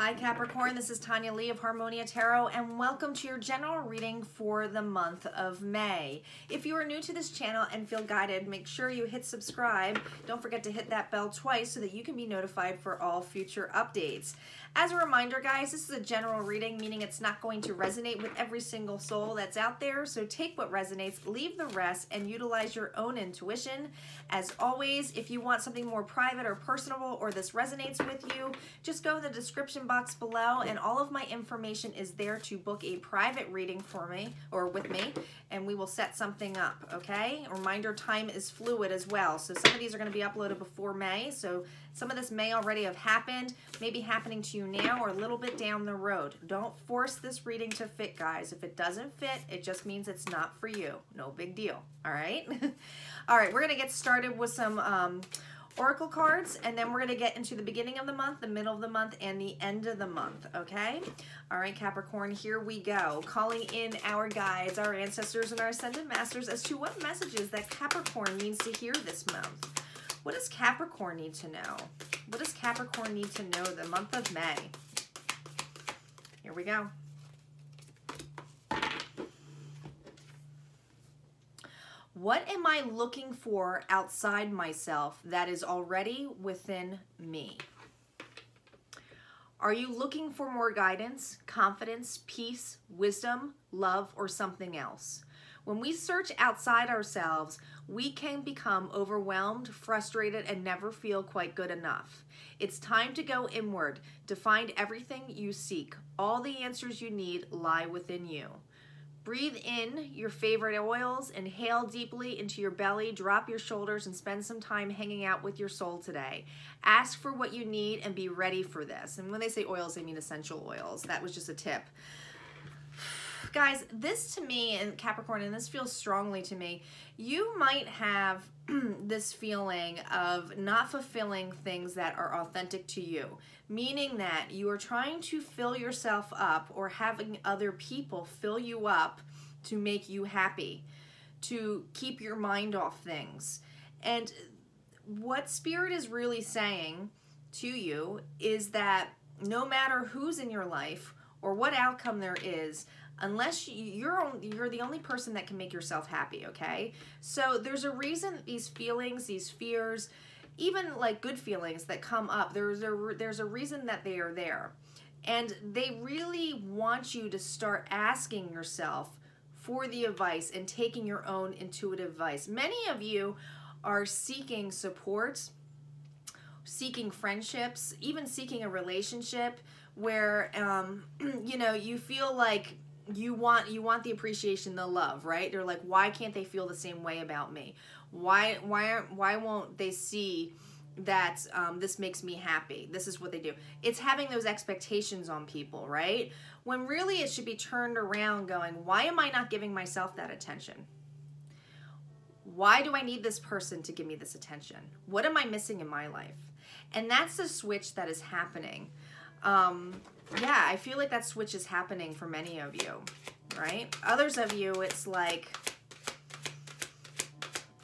Hi Capricorn, this is Tanya Lea of Harmonia Tarot and welcome to your general reading for the month of May. If you are new to this channel and feel guided, make sure you hit subscribe. Don't forget to hit that bell twice so that you can be notified for all future updates. As a reminder guys, this is a general reading, meaning it's not going to resonate with every single soul that's out there, so take what resonates, leave the rest, and utilize your own intuition. As always, if you want something more private or personal or this resonates with you, just go in the description box below and all of my information is there to book a private reading for me or with me and we will set something up, okay? Reminder time is fluid as well. So some of these are gonna be uploaded before May. So some of this may already have happened, maybe happening to you now or a little bit down the road. Don't force this reading to fit, guys. If it doesn't fit, it just means it's not for you. No big deal, all right? all right, we're gonna get started with some um, oracle cards and then we're going to get into the beginning of the month, the middle of the month, and the end of the month, okay? All right, Capricorn, here we go. Calling in our guides, our ancestors, and our ascended masters as to what messages that Capricorn needs to hear this month. What does Capricorn need to know? What does Capricorn need to know the month of May? Here we go. What am I looking for outside myself that is already within me? Are you looking for more guidance, confidence, peace, wisdom, love, or something else? When we search outside ourselves, we can become overwhelmed, frustrated, and never feel quite good enough. It's time to go inward to find everything you seek. All the answers you need lie within you. Breathe in your favorite oils, inhale deeply into your belly, drop your shoulders, and spend some time hanging out with your soul today. Ask for what you need and be ready for this. And when they say oils, they mean essential oils. That was just a tip. Guys, this to me, and Capricorn, and this feels strongly to me, you might have this feeling of not fulfilling things that are authentic to you meaning that you are trying to fill yourself up or having other people fill you up to make you happy, to keep your mind off things. And what Spirit is really saying to you is that no matter who's in your life or what outcome there is, unless you're you're the only person that can make yourself happy okay so there's a reason these feelings these fears even like good feelings that come up, there's a, there's a reason that they are there. And they really want you to start asking yourself for the advice and taking your own intuitive advice. Many of you are seeking support, seeking friendships, even seeking a relationship where um, you know you feel like you want you want the appreciation, the love, right? they're like, why can't they feel the same way about me? Why why are why won't they see that um, this makes me happy? This is what they do. It's having those expectations on people, right? When really it should be turned around, going, why am I not giving myself that attention? Why do I need this person to give me this attention? What am I missing in my life? And that's the switch that is happening. Um, yeah, I feel like that switch is happening for many of you, right? Others of you, it's like,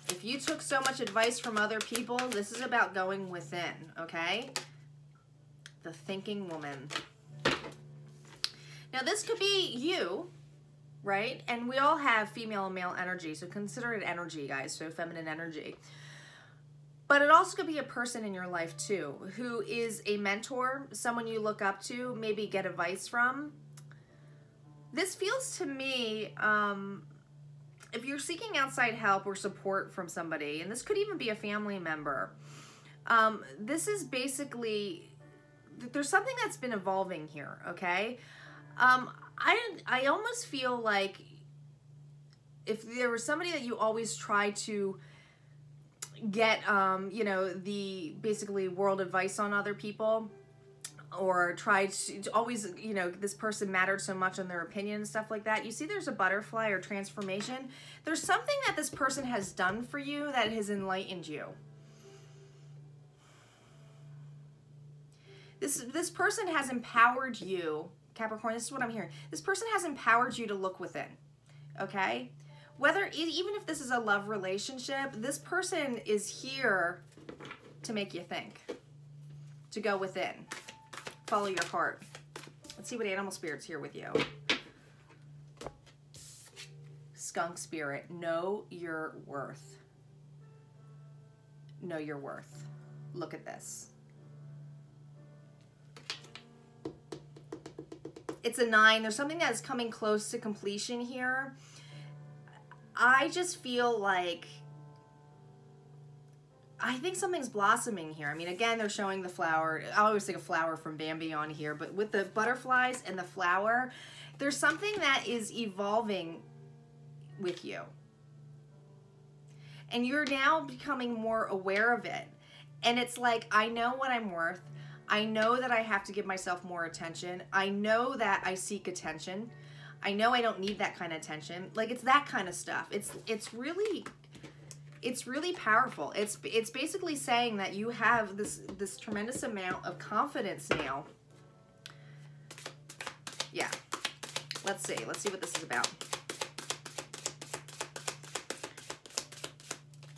if you took so much advice from other people, this is about going within, okay? The thinking woman. Now, this could be you, right? And we all have female and male energy, so consider it energy, guys, so feminine energy. But it also could be a person in your life, too, who is a mentor, someone you look up to, maybe get advice from. This feels to me um, if you're seeking outside help or support from somebody, and this could even be a family member, um, this is basically, there's something that's been evolving here, okay? Um, I, I almost feel like if there was somebody that you always try to get, um, you know, the basically world advice on other people, or try to, always, you know, this person mattered so much on their opinion and stuff like that. You see there's a butterfly or transformation. There's something that this person has done for you that has enlightened you. This, this person has empowered you, Capricorn, this is what I'm hearing. This person has empowered you to look within, okay? Whether, even if this is a love relationship, this person is here to make you think, to go within Follow your heart. Let's see what animal spirit's here with you. Skunk spirit, know your worth. Know your worth. Look at this. It's a nine. There's something that's coming close to completion here. I just feel like I think something's blossoming here. I mean, again, they're showing the flower. I always think of flower from Bambi on here, but with the butterflies and the flower, there's something that is evolving with you. And you're now becoming more aware of it. And it's like, I know what I'm worth. I know that I have to give myself more attention. I know that I seek attention. I know I don't need that kind of attention. Like it's that kind of stuff. It's it's really it's really powerful. It's it's basically saying that you have this this tremendous amount of confidence now. Yeah. Let's see. Let's see what this is about.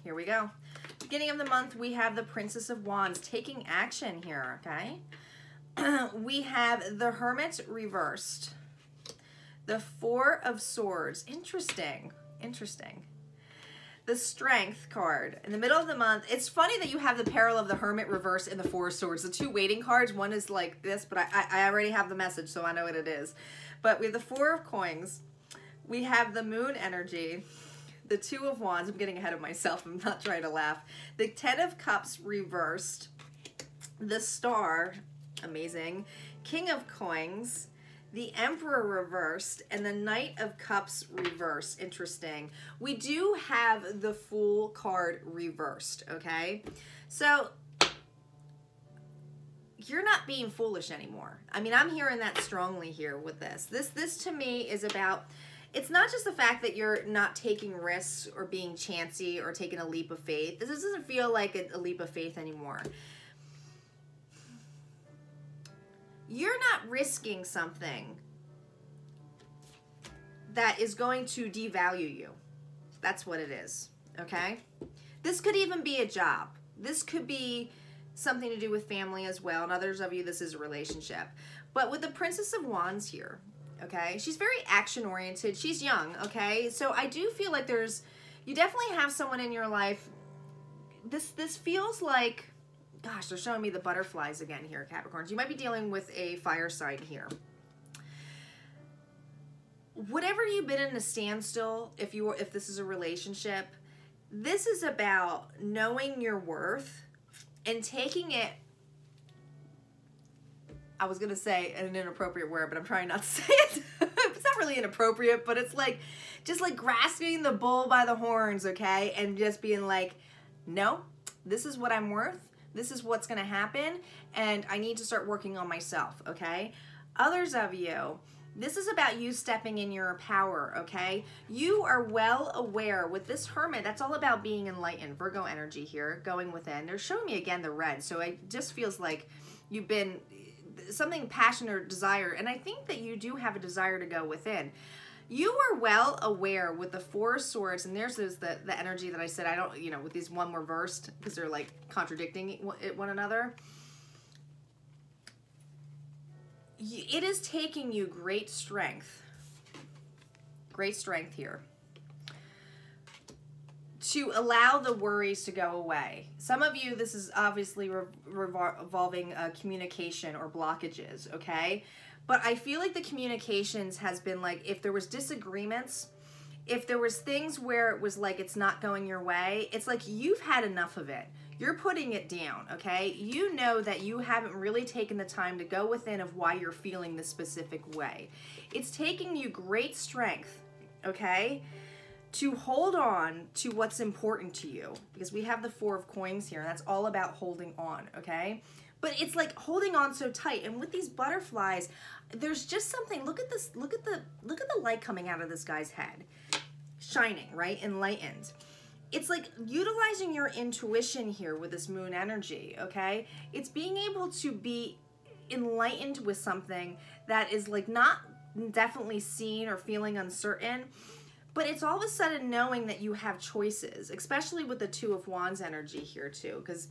Here we go. Beginning of the month, we have the Princess of Wands taking action here, okay? we have the Hermit reversed. The Four of Swords. Interesting. Interesting. The strength card. In the middle of the month it's funny that you have the peril of the hermit reverse and the four of swords. The two waiting cards one is like this but I, I already have the message so i know what it is. But we have the four of coins. We have the moon energy. The two of wands. I'm getting ahead of myself. I'm not trying to laugh. The ten of cups reversed. The star. Amazing. King of coins the Emperor reversed, and the Knight of Cups reversed. Interesting. We do have the Fool card reversed, okay? So, you're not being foolish anymore. I mean, I'm hearing that strongly here with this. This, this to me is about it's not just the fact that you're not taking risks or being chancy or taking a leap of faith. This doesn't feel like a, a, leap of faith anymore. You're not risking something that is going to devalue you. That's what it is, okay? This could even be a job. This could be something to do with family as well. And others of you, this is a relationship. But with the Princess of Wands here, okay, she's very action oriented. She's young, okay? So I do feel like there's, you definitely have someone in your life. This, this feels like Gosh, they're showing me the butterflies again here, Capricorns. You might be dealing with a fire sign here. Whatever you've been in a standstill, if you if this is a relationship, this is about knowing your worth and taking it I was gonna say an inappropriate word, but I'm trying not to say it. it's not really inappropriate, but it's like just like grasping the bull by the horns, okay? And just being like, no, this is what I'm worth. This is what's going to happen, and I need to start working on myself, okay? Others of you, this is about you stepping in your power, okay? You are well aware with this hermit, that's all about being enlightened. Virgo energy here, going within. They're showing me again the red, so it just feels like you've been something passion or desire, and I think that you do have a desire to go within you are well aware with the four swords and there's this, the, the energy that i said i don't you know with these one reversed because they're like contradicting one another it is taking you great strength great strength here to allow the worries to go away. Some of you, this is obviously revolving uh, communication or blockages, okay? But I feel like the communications has been like if there was disagreements, if there was things where it was like it's not going your way, it's like you've had enough of it. You're putting it down, okay? You know that you haven't really taken the time to go within of why you're feeling this specific way. It's taking you great strength, okay? to hold on to what's important to you because we have the four of coins here and that's all about holding on okay but it's like holding on so tight and with these butterflies there's just something look at this look at the look at the light coming out of this guy's head. Shining right? Enlightened. It's like utilizing your intuition here with this moon energy okay? It's being able to be enlightened with something that is like not definitely seen or feeling uncertain but it's all of a sudden knowing that you have choices especially with the two of wands energy here too because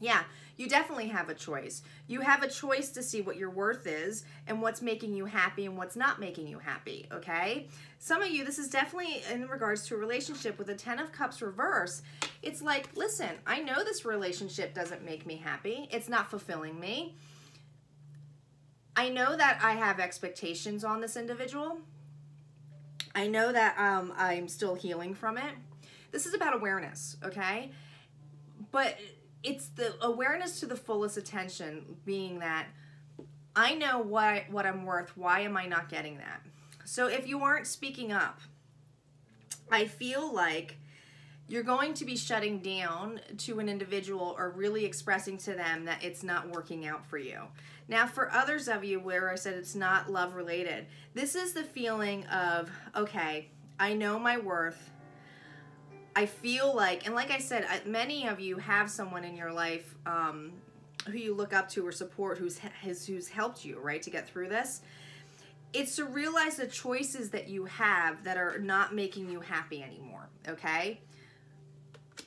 Yeah, you definitely have a choice. You have a choice to see what your worth is and what's making you happy and what's not making you happy, okay? Some of you, this is definitely in regards to a relationship with a 10 of cups reverse. It's like, listen, I know this relationship doesn't make me happy. It's not fulfilling me. I know that I have expectations on this individual. I know that um, I'm still healing from it. This is about awareness, okay? But it's the awareness to the fullest attention being that I know what what I'm worth. Why am I not getting that? So if you aren't speaking up, I feel like you're going to be shutting down to an individual or really expressing to them that it's not working out for you. Now, for others of you where I said it's not love related, this is the feeling of, okay, I know my worth. I feel like, and like I said, many of you have someone in your life um, who you look up to or support who's, has, who's helped you, right, to get through this. It's to realize the choices that you have that are not making you happy anymore, okay?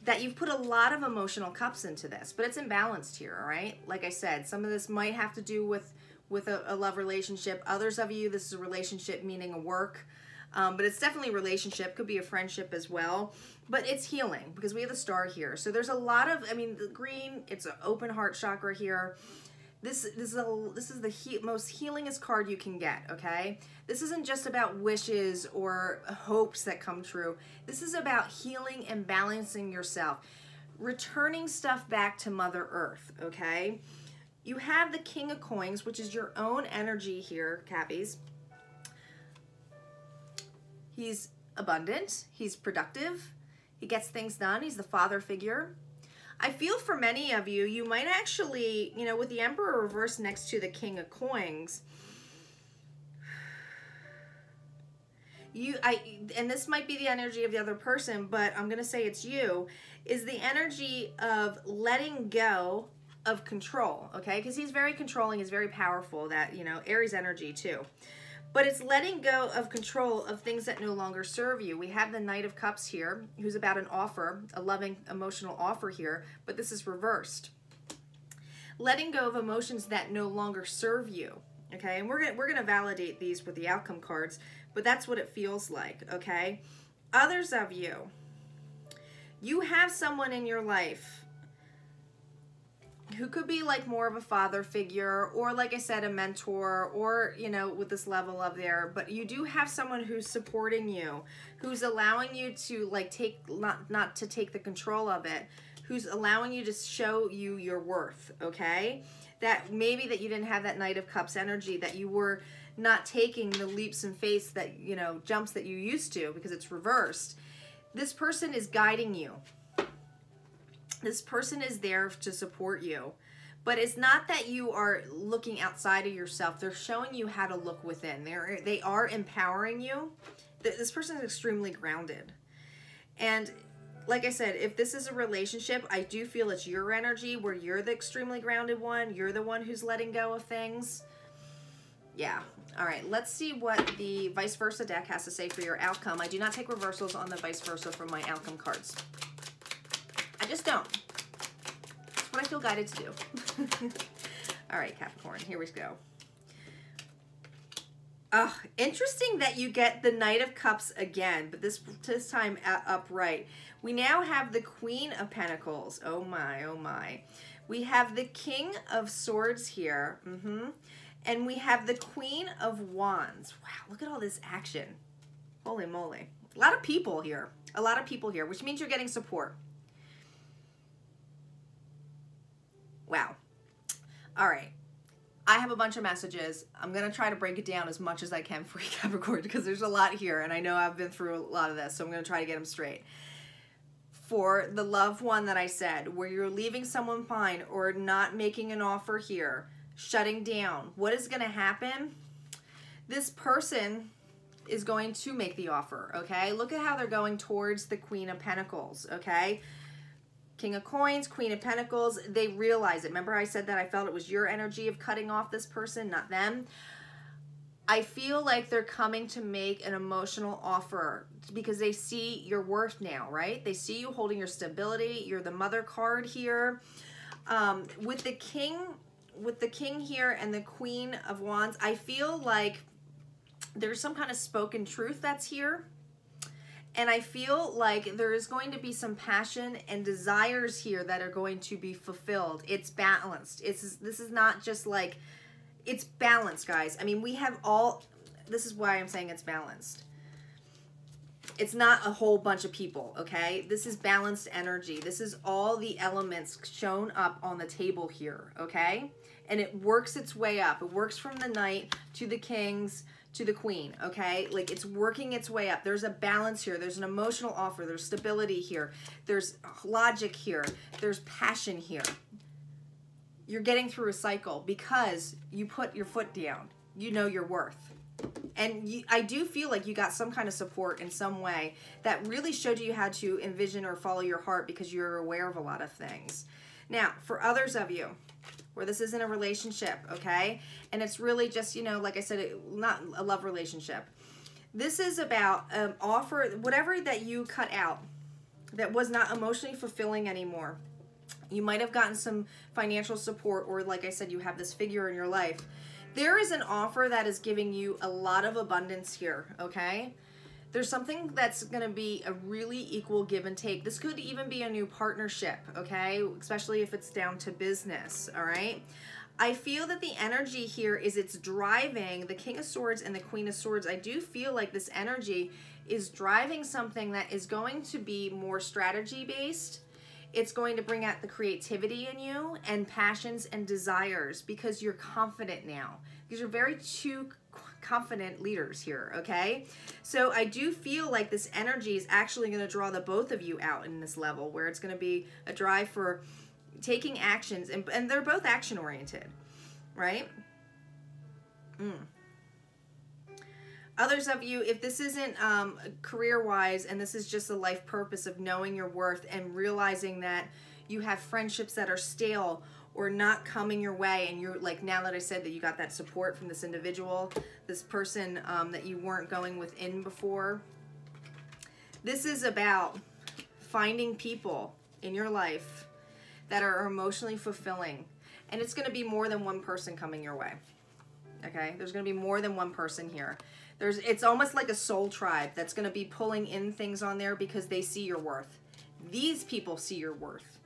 That you've put a lot of emotional cups into this, but it's imbalanced here, all right? Like I said, some of this might have to do with with a, a love relationship. Others of you, this is a relationship meaning a work um, but it's definitely relationship, could be a friendship as well. But it's healing because we have the star here. So there's a lot of, I mean, the green, it's an open heart chakra here. This, this is a, this is the he, most healingest card you can get, okay? This isn't just about wishes or hopes that come true. This is about healing and balancing yourself. Returning stuff back to Mother Earth, okay? You have the King of Coins, which is your own energy here, Cappies. He's abundant, he's productive, he gets things done, he's the father figure. I feel for many of you, you might actually, you know, with the Emperor reversed next to the King of Coins, you i and this might be the energy of the other person but i'm going to say it's you is the energy of letting go of control okay? Because he's very controlling he's very powerful that you know aries energy too but it's letting go of control of things that no longer serve you. We have the Knight of Cups here, who's about an offer, a loving, emotional offer here, but this is reversed. Letting go of emotions that no longer serve you. Okay, and we're gonna we're gonna validate these with the outcome cards, but that's what it feels like. Okay, others of you, you have someone in your life who could be like more of a father figure or like I said a mentor or you know with this level of there but you do have someone who's supporting you who's allowing you to like take not not to take the control of it who's allowing you to show you your worth okay? That maybe that you didn't have that knight of cups energy that you were not taking the leaps and faith that you know jumps that you used to because it's reversed. This person is guiding you this person is there to support you. But it's not that you are looking outside of yourself. They're showing you how to look within. They're they are empowering you. This person is extremely grounded. And like I said, if this is a relationship, I do feel it's your energy where you're the extremely grounded one. You're the one who's letting go of things. Yeah. All right. Let's see what the vice versa deck has to say for your outcome. I do not take reversals on the vice versa from my outcome cards. I just don't. That's what I feel guided to do. All right, Capricorn, here we go. Oh, interesting that you get the Knight of Cups again, but this this time upright. We now have the Queen of Pentacles. Oh my, oh my. We have the King of Swords here. Mm -hmm. And we have the Queen of Wands. Wow, look at all this action. Holy moly. A lot of people here. A lot of people here, which means you're getting support. Wow. All right. I have a bunch of messages. I'm going to try to break it down as much as I can for Capricorn, because there's a lot here, and I know I've been through a lot of this, so I'm going to try to get them straight. For the loved one that I said, where you're leaving someone behind or not making an offer here, shutting down, what is going to happen? This person is going to make the offer, okay? Look at how they're going towards the Queen of Pentacles, okay? King of Coins, Queen of Pentacles, they realize it. Remember I said that I felt it was your energy of cutting off this person, not them. I feel like they're coming to make an emotional offer because they see your worth now, right? They see you holding your stability. You're the mother card here. Um, with the king, with the king here and the queen of wands, I feel like there's some kind of spoken truth that's here. And I feel like there is going to be some passion and desires here that are going to be fulfilled. It's balanced. It's this is not just like it's balanced, guys. I mean, we have all this is why I'm saying it's balanced. It's not a whole bunch of people, okay? This is balanced energy. This is all the elements shown up on the table here, okay? And it works its way up. It works from the knight to the kings to the queen, okay? Like it's working its way up. There's a balance here. There's an emotional offer. There's stability here. There's logic here. There's passion here. You're getting through a cycle because you put your foot down. You know your worth and you, I do feel like you got some kind of support in some way that really showed you how to envision or follow your heart because you're aware of a lot of things. Now, for others of you, where this isn't a relationship, okay? And it's really just, you know, like I said, not a love relationship. This is about um, offer, whatever that you cut out that was not emotionally fulfilling anymore. You might have gotten some financial support, or like I said, you have this figure in your life there is an offer that is giving you a lot of abundance here, okay? There's something that's going to be a really equal give and take. This could even be a new partnership, okay? Especially if it's down to business, all right? I feel that the energy here is it's driving the King of Swords and the Queen of Swords. I do feel like this energy is driving something that is going to be more strategy based it's going to bring out the creativity in you and passions and desires because you're confident now. These are very two confident leaders here, okay? So I do feel like this energy is actually going to draw the both of you out in this level where it's going to be a drive for taking actions and, and they're both action oriented, right? Mm others of you, if this isn't um, career wise and this is just a life purpose of knowing your worth and realizing that you have friendships that are stale or not coming your way and you're like now that i said that you got that support from this individual this person um, that you weren't going within before this is about finding people in your life that are emotionally fulfilling and it's going to be more than one person coming your way okay? There's going to be more than one person here. There's it's almost like a soul tribe that's going to be pulling in things on there because they see your worth. These people see your worth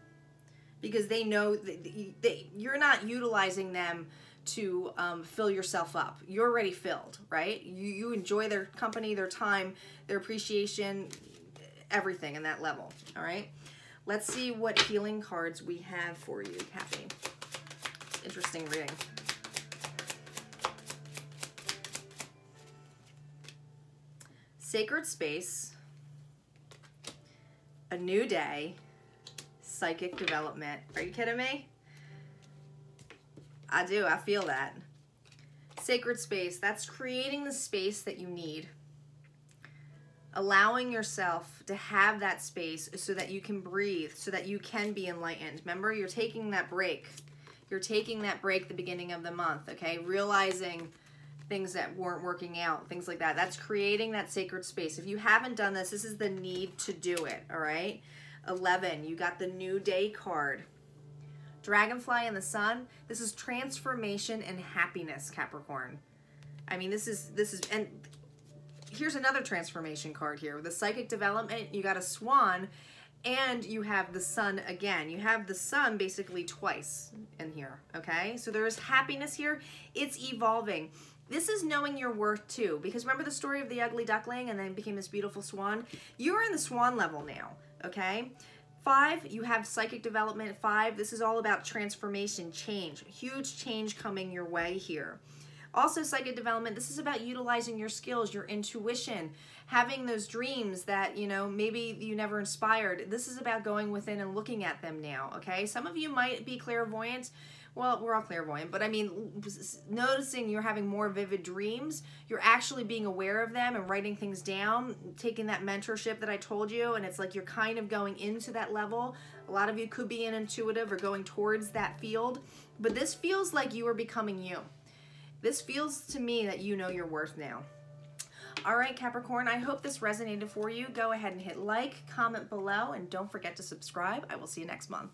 because they know that they, you're not utilizing them to um, fill yourself up. You're already filled, right? You, you enjoy their company, their time, their appreciation, everything in that level, all right? Let's see what healing cards we have for you, Kathy. Interesting reading. Sacred Space, A New Day, Psychic Development. Are you kidding me? I do, I feel that. Sacred Space, that's creating the space that you need. Allowing yourself to have that space so that you can breathe, so that you can be enlightened. Remember, you're taking that break. You're taking that break the beginning of the month, okay? Realizing things that weren't working out, things like that. That's creating that sacred space. If you haven't done this, this is the need to do it, all right? 11, you got the new day card. Dragonfly in the sun, this is transformation and happiness, Capricorn. I mean, this is, this is, and here's another transformation card here. The psychic development, you got a swan, and you have the sun again. You have the sun basically twice in here, okay? So there is happiness here. It's evolving. This is knowing your worth too, because remember the story of the ugly duckling and then became this beautiful swan? You're in the swan level now, okay? Five, you have psychic development. Five, this is all about transformation, change. Huge change coming your way here. Also, psychic development, this is about utilizing your skills, your intuition, having those dreams that, you know, maybe you never inspired. This is about going within and looking at them now, okay? Some of you might be clairvoyant well, we're all clairvoyant, but I mean, noticing you're having more vivid dreams, you're actually being aware of them and writing things down, taking that mentorship that I told you, and it's like you're kind of going into that level. A lot of you could be an intuitive or going towards that field, but this feels like you are becoming you. This feels to me that you know your worth now. All right, Capricorn, I hope this resonated for you. Go ahead and hit like, comment below, and don't forget to subscribe. I will see you next month.